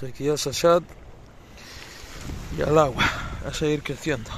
Jequía Sayat y al agua, a seguir creciendo.